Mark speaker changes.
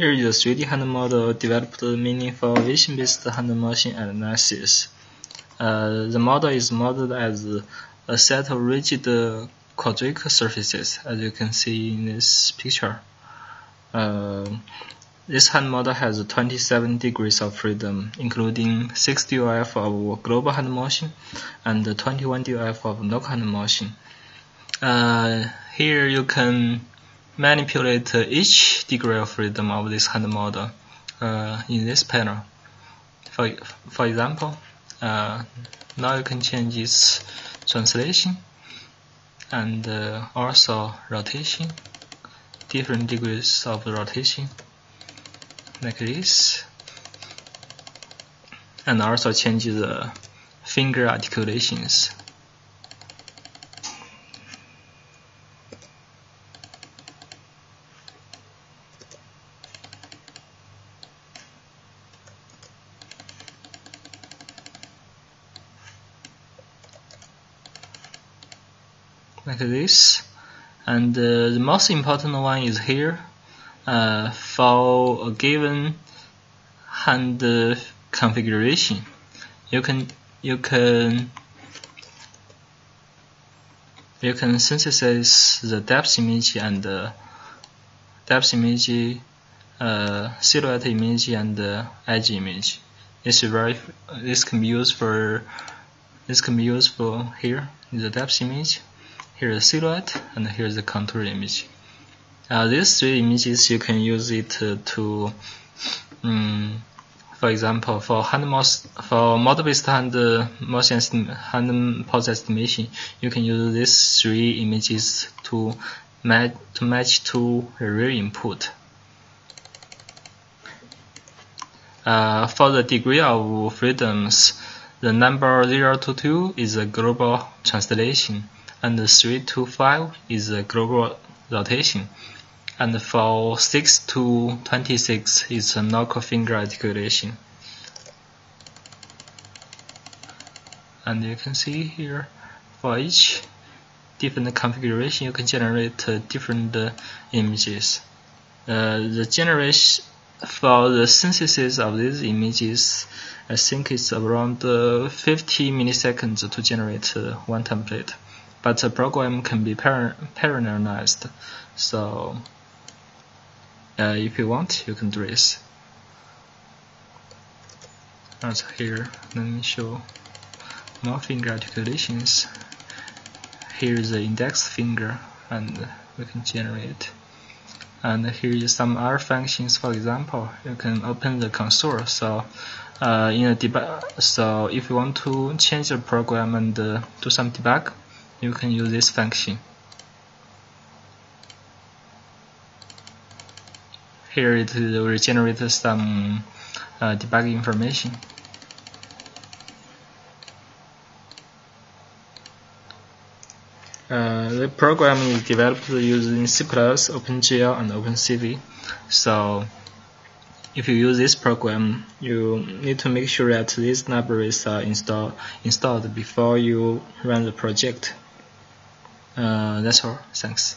Speaker 1: Here is a 3D hand model developed mainly for vision-based hand motion analysis. Uh, the model is modeled as a set of rigid quadric surfaces, as you can see in this picture. Uh, this hand model has 27 degrees of freedom, including 6 DOF of global hand motion and 21 DOF of local hand motion. Uh, here you can manipulate each degree of freedom of this hand model uh, in this panel. For, for example, uh, now you can change its translation and uh, also rotation, different degrees of rotation like this and also change the finger articulations. Like this. And uh, the most important one is here. Uh, for a given hand configuration you can you can you can synthesize the depth image and the depth image uh, silhouette image and the edge image. This is very this can be used for this can be used for here the depth image here is a silhouette and here is the contour image. Uh, these three images you can use it to um, for example for hand mouse for model based hand motion hand pose estimation you can use these three images to match to match to real input. Uh, for the degree of freedoms the number 0 to 2 is a global translation and 3 to 5 is a global rotation and for 6 to 26 is a knuckle finger articulation. And you can see here for each different configuration you can generate uh, different uh, images. Uh, the generation for the synthesis of these images I think it's around uh, 50 milliseconds to generate one template but the program can be parallelized. So uh, if you want you can do this. Also here let me show more finger articulations. Here is the index finger and we can generate. And here is some other functions. For example you can open the console. So uh, in a debug so if you want to change the program and uh, do some debug you can use this function Here it will generate some uh, debug information. Uh, the program is developed using C++, OpenGL, and OpenCV. So, if you use this program, you need to make sure that these libraries are install, installed before you run the project. Uh, that's all. Thanks.